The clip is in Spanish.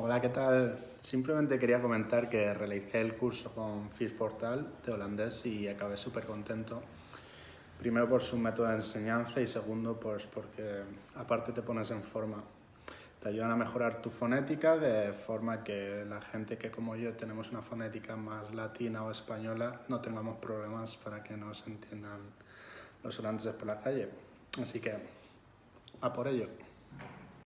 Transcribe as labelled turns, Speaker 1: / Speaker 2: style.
Speaker 1: Hola, ¿qué tal? Simplemente quería comentar que realicé el curso con Fish Fortal de holandés y acabé súper contento. Primero por su método de enseñanza y segundo pues porque aparte te pones en forma. Te ayudan a mejorar tu fonética de forma que la gente que como yo tenemos una fonética más latina o española no tengamos problemas para que nos entiendan los holandeses por la calle. Así que a por ello.